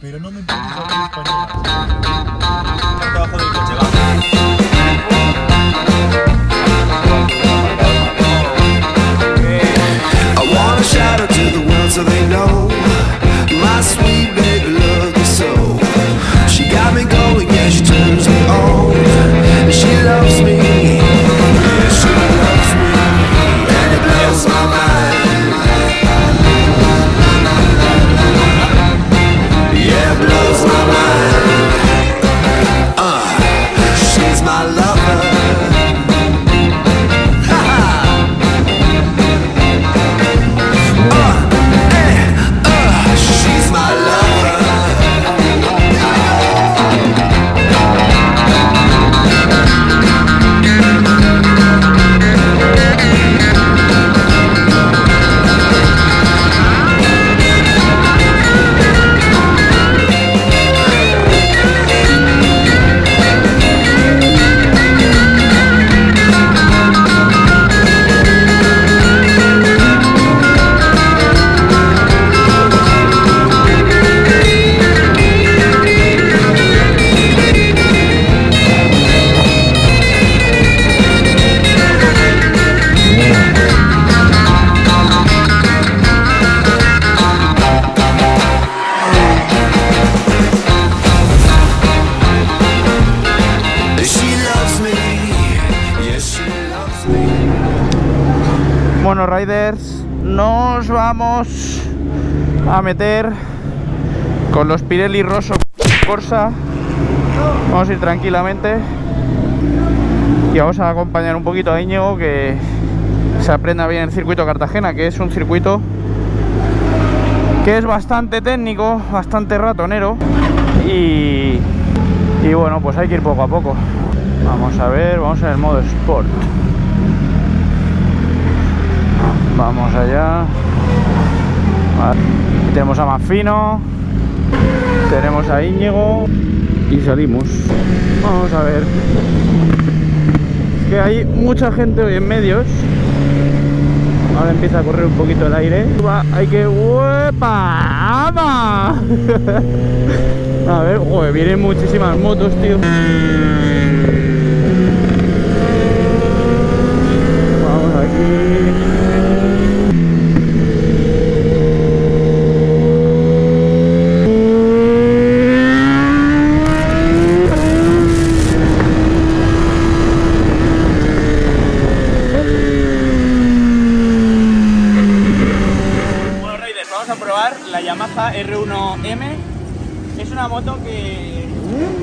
pero no me español. Bueno, Riders, nos vamos a meter con los Pirelli Rosso Corsa. Vamos a ir tranquilamente y vamos a acompañar un poquito a Íñigo que se aprenda bien el circuito Cartagena, que es un circuito que es bastante técnico, bastante ratonero y, y bueno, pues hay que ir poco a poco. Vamos a ver, vamos en el modo Sport. Vamos allá. Tenemos a Mafino. Tenemos a Íñigo. Y salimos. Vamos a ver. Es que hay mucha gente hoy en medios. Ahora empieza a correr un poquito el aire. Hay que. ¡Uepa! ¡Ama! A ver, joder, vienen muchísimas motos, tío. Vamos aquí. Bueno, Raiders, vamos a probar la Yamaha R1M. Es una moto que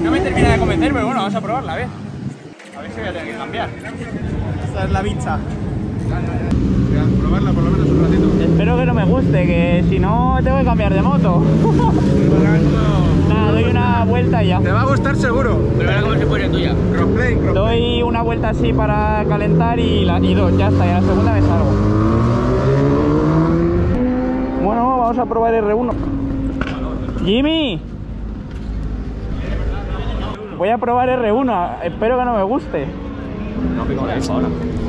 no me termina de convencer, pero bueno, vamos a probarla, a ver. A ver si voy a tener que cambiar. Esta es la bicha. probarla por lo menos un ratito. Espero que no me guste, que si no tengo que cambiar de moto. Nada, doy una vuelta y ya. Te va a gustar seguro. Pero ahora cómo se pone tuya. Crossplay, crossplay. Doy una vuelta así para calentar y, la, y dos, ya está, y a la segunda me salgo. Bueno, vamos a probar R1. Jimmy. Voy a probar R1, espero que no me guste.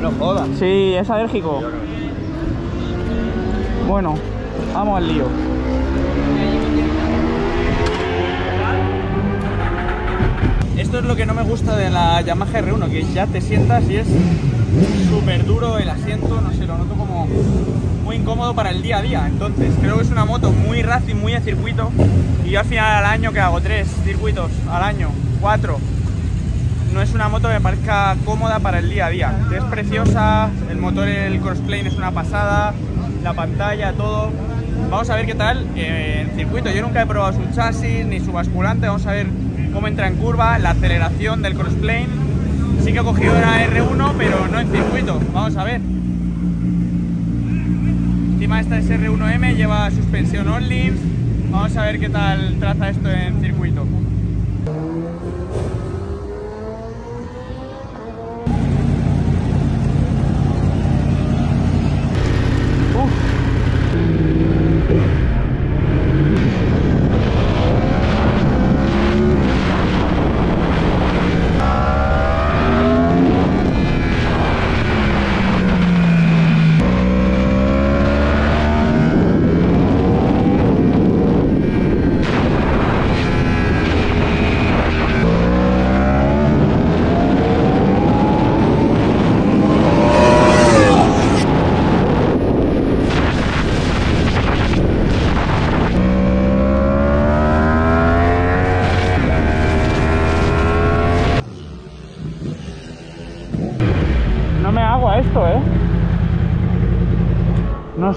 No jodas. Sí, es alérgico. Bueno, vamos al lío. Esto es lo que no me gusta de la Yamaha R1, que ya te sientas y es súper duro el asiento, no sé, lo noto como muy incómodo para el día a día. Entonces, creo que es una moto muy racing, muy de circuito. Y yo al final al año que hago tres circuitos al año, cuatro, no es una moto que me parezca cómoda para el día a día. Es preciosa, el motor, el crossplane es una pasada, la pantalla, todo. Vamos a ver qué tal eh, en circuito. Yo nunca he probado su chasis ni su basculante. Vamos a ver cómo entra en curva, la aceleración del crossplane. Sí que he cogido una R1, pero no en circuito. Vamos a ver. Encima esta es R1M, lleva suspensión only. Vamos a ver qué tal traza esto en circuito.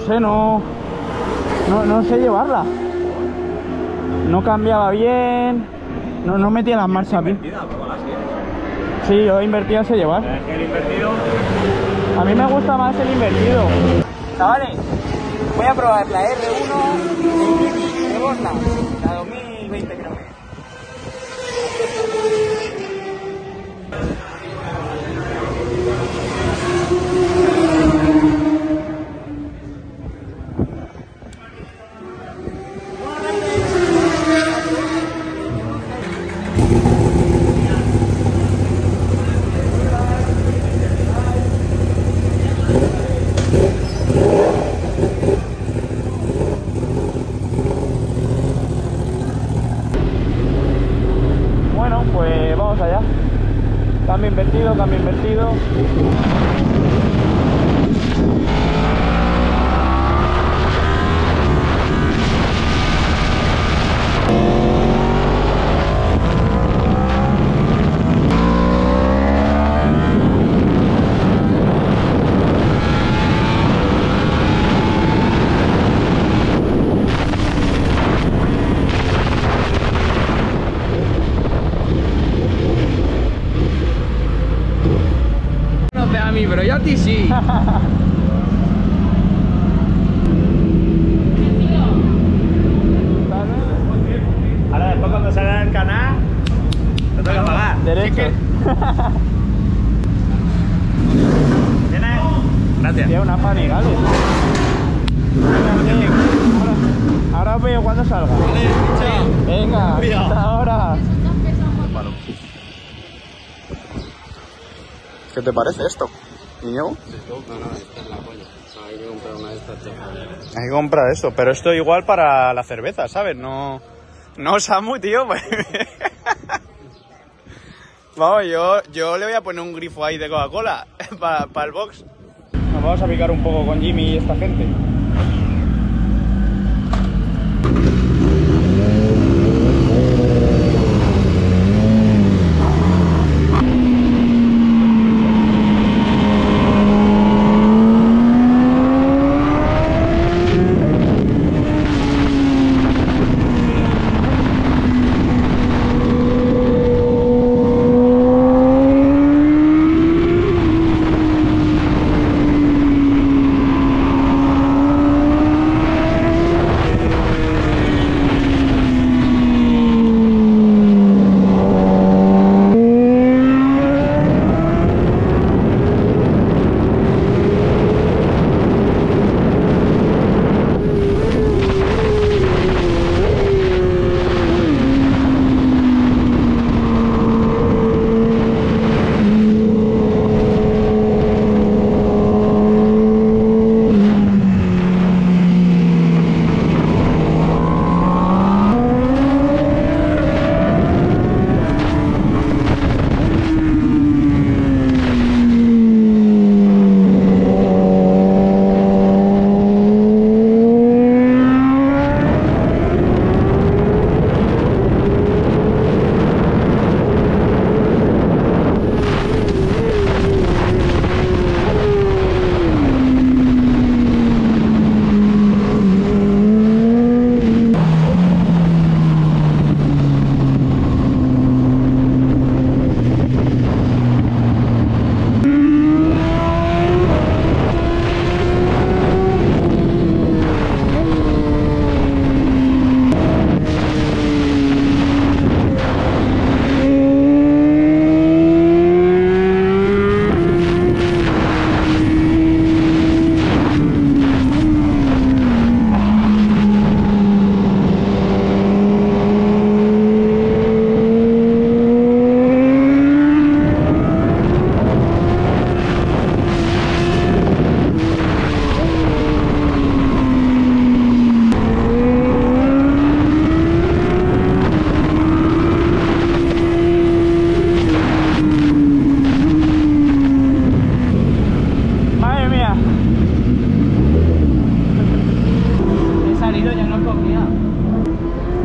Sé, no, no, no sé llevarla. No cambiaba bien, no, no metía las marchas bien. Sí, yo invertida sé llevar. El invertido. A mí me gusta más el invertido. Chavales, voy a probar la R1 de Bosland, la 2020 creo que es. Bueno, pues vamos allá. Cambio invertido, cambio invertido. No sé a mí, pero yo a ti sí. Ahora después cuando salga el canal, te toca pagar. Derecho. ¿Tienes? Gracias. Tiene una panigales. Ahora, ahora os veo cuando salga. Venga, Cuidado. hasta ahora. ¿Qué te parece esto, niño? Hay que comprar eso, pero esto igual para la cerveza, ¿sabes? No, no Samu, tío. pues- Vamos, yo, yo le voy a poner un grifo ahí de Coca-Cola para el box. Nos vamos a picar un poco con Jimmy y esta gente.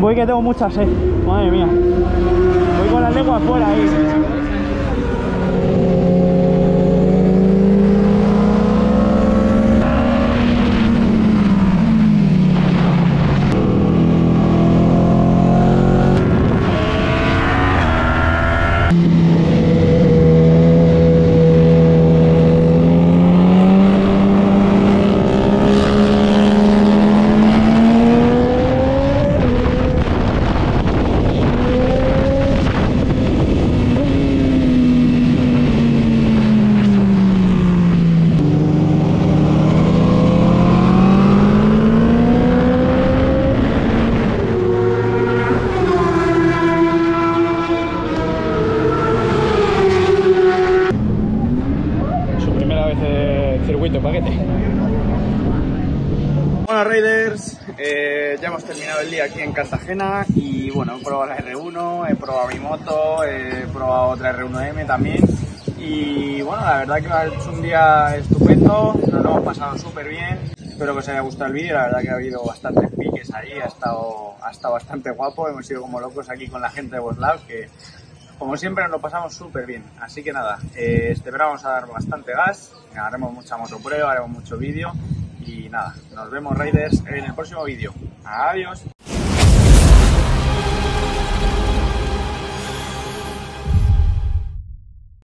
Voy que tengo mucha sed. Madre mía. Voy con la lengua afuera ahí. Bueno, Raiders, eh, ya hemos terminado el día aquí en Cartagena y bueno, he probado la R1, he probado mi moto, he probado otra R1M también. Y bueno, la verdad que ha hecho un día estupendo, nos lo hemos pasado súper bien, espero que os haya gustado el vídeo, la verdad que ha habido bastantes piques ahí, ha estado, ha estado bastante guapo, hemos ido como locos aquí con la gente de Boslav que como siempre nos lo pasamos súper bien, así que nada, eh, este verano vamos a dar bastante gas, haremos mucha motoprueba, haremos mucho vídeo y nada, nos vemos Raiders en el próximo vídeo. Adiós.